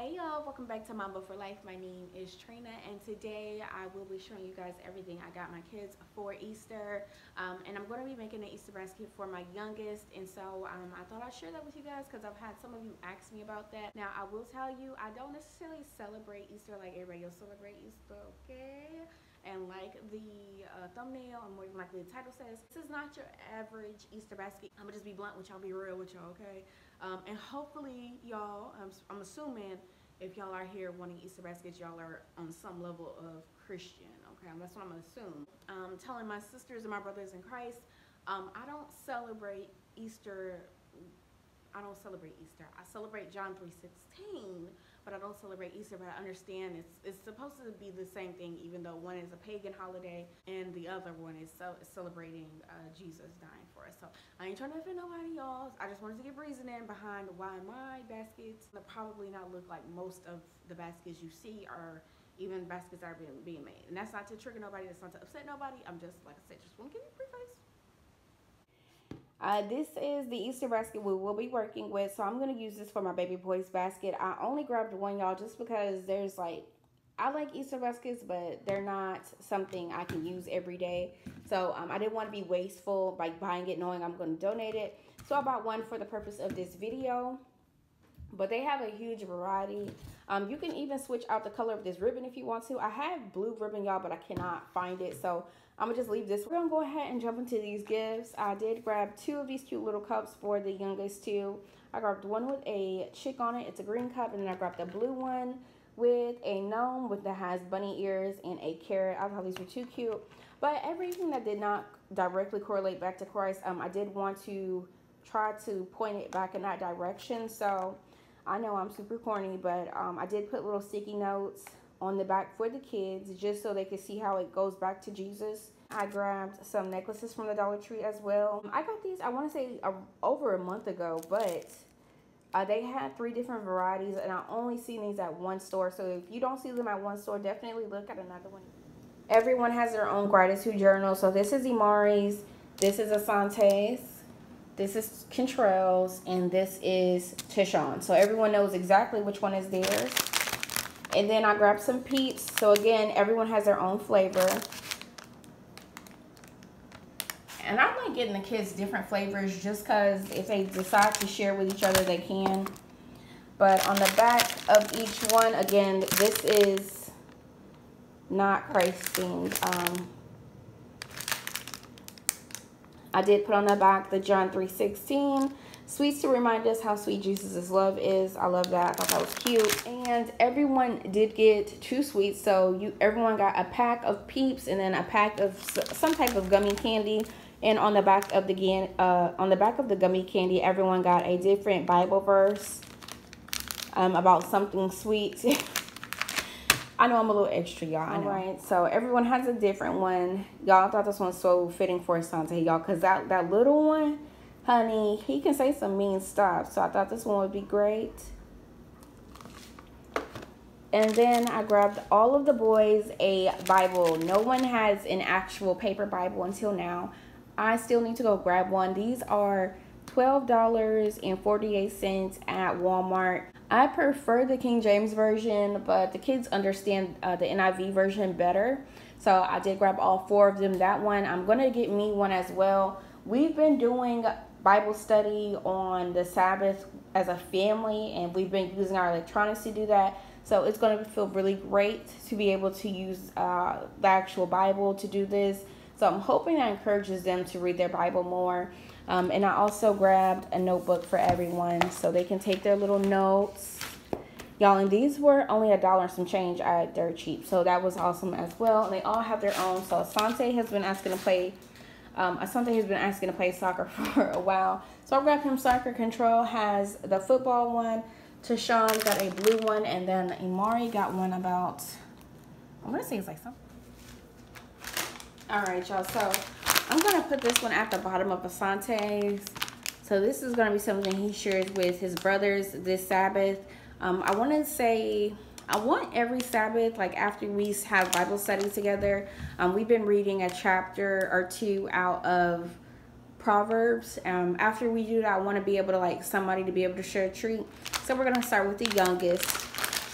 Hey y'all, welcome back to Mom B4 Life. My name is Trina and today I will be showing you guys everything I got my kids for Easter. Um, and I'm going to be making an Easter basket for my youngest and so um, I thought I'd share that with you guys because I've had some of you ask me about that. Now I will tell you, I don't necessarily celebrate Easter like everybody else celebrate Easter, okay? And like the uh, thumbnail and more like the title says this is not your average easter basket i'm gonna just be blunt with y'all be real with y'all okay um, and hopefully y'all I'm, I'm assuming if y'all are here wanting Easter baskets, y'all are on some level of Christian, okay? That's what I'm gonna assume. Um, telling my sisters and my brothers in Christ, um, I don't celebrate Easter, I don't celebrate Easter. I celebrate John 3.16, but I don't celebrate Easter, but I understand it's, it's supposed to be the same thing, even though one is a pagan holiday and the other one is so, celebrating uh, Jesus dying for us. So I ain't trying to offend nobody, y'all. I just wanted to give reasoning behind why my baskets that probably not look like most of the baskets you see are even baskets that are being, being made. And that's not to trigger nobody, that's not to upset nobody. I'm just, like I said, just want to give you a preface. Uh, this is the Easter basket we will be working with. So I'm going to use this for my baby boy's basket. I only grabbed one, y'all, just because there's like, I like Easter baskets, but they're not something I can use every day. So um, I didn't want to be wasteful by buying it knowing I'm going to donate it. So I bought one for the purpose of this video. But they have a huge variety. Um, you can even switch out the color of this ribbon if you want to. I have blue ribbon, y'all, but I cannot find it. So I'm gonna just leave this. We're gonna go ahead and jump into these gifts. I did grab two of these cute little cups for the youngest two. I grabbed one with a chick on it. It's a green cup. And then I grabbed a blue one with a gnome with that has bunny ears and a carrot. I thought these were too cute. But everything that did not directly correlate back to Christ, um, I did want to try to point it back in that direction. So I know I'm super corny, but um, I did put little sticky notes on the back for the kids just so they could see how it goes back to Jesus. I grabbed some necklaces from the Dollar Tree as well. I got these, I want to say uh, over a month ago, but uh, they had three different varieties and I only seen these at one store. So if you don't see them at one store, definitely look at another one. Everyone has their own gratitude journal. So this is Imari's, this is Asante's, this is Kentrell's, and this is Tishon. So everyone knows exactly which one is theirs. And then I grabbed some Peeps. So again, everyone has their own flavor. And I like getting the kids different flavors just because if they decide to share with each other, they can. But on the back of each one, again, this is not Christ. Um, I did put on the back the John 3.16 Sweets to remind us how sweet Jesus' love is. I love that. I thought that was cute. And everyone did get two sweets. So you, everyone got a pack of Peeps and then a pack of some type of gummy candy. And on the back of the uh, on the back of the gummy candy, everyone got a different Bible verse um, about something sweet. I know I'm a little extra, y'all. All right, so everyone has a different one. Y'all thought this one's so fitting for Santa, y'all, because that, that little one honey, he can say some mean stuff. So I thought this one would be great. And then I grabbed all of the boys a Bible. No one has an actual paper Bible until now. I still need to go grab one. These are $12.48 at Walmart. I prefer the King James Version, but the kids understand uh, the NIV version better. So I did grab all four of them. That one, I'm going to get me one as well. We've been doing Bible study on the Sabbath as a family, and we've been using our electronics to do that. So it's going to feel really great to be able to use uh, the actual Bible to do this. So I'm hoping that encourages them to read their Bible more. Um, and I also grabbed a notebook for everyone so they can take their little notes. Y'all, and these were only a dollar and some change at Dirt Cheap. So that was awesome as well. And they all have their own. So Asante has been asking to play um, Asante has been asking to play soccer for a while. So I grabbed him soccer. Kentrell has the football one. Tashawn got a blue one. And then Imari got one about, I'm going to say it's like something. All right, y'all. So I'm going to put this one at the bottom of Asante's. So this is going to be something he shares with his brothers this Sabbath. Um, I want to say I want every Sabbath, like after we have Bible study together, um, we've been reading a chapter or two out of Proverbs. Um, after we do that, I want to be able to like somebody to be able to share a treat. So we're going to start with the youngest.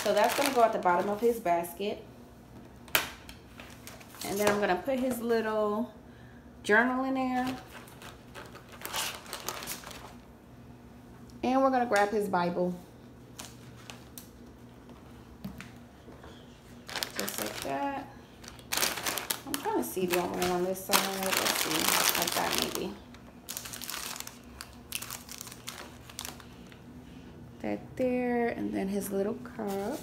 So that's going to go at the bottom of his basket. And then I'm going to put his little journal in there. And we're going to grab his Bible. Just like that. I'm trying to see, I want on this side? Let's see, like that maybe. That there, and then his little cup.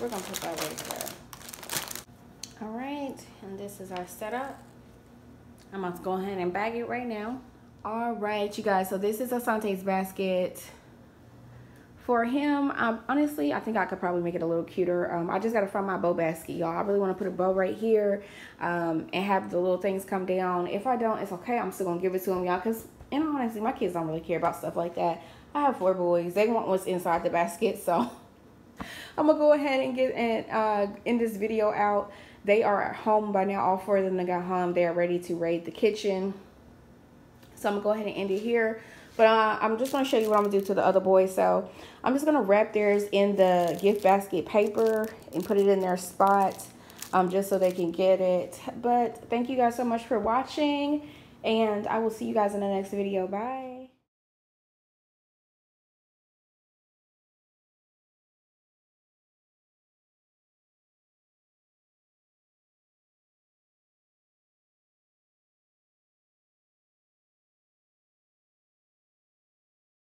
We're gonna put that right there. All right, and this is our setup. I'm to go ahead and bag it right now. All right, you guys, so this is Asante's basket. For him, um, honestly, I think I could probably make it a little cuter. Um, I just got to find my bow basket, y'all. I really want to put a bow right here um, and have the little things come down. If I don't, it's okay. I'm still going to give it to him, y'all, because, in honesty, my kids don't really care about stuff like that. I have four boys. They want what's inside the basket, so... I'm gonna go ahead and get and uh, in this video out. They are at home by now. All four of them got home. They are ready to raid the kitchen. So I'm gonna go ahead and end it here. But uh, I'm just gonna show you what I'm gonna do to the other boys. So I'm just gonna wrap theirs in the gift basket paper and put it in their spot um, just so they can get it. But thank you guys so much for watching and I will see you guys in the next video. Bye.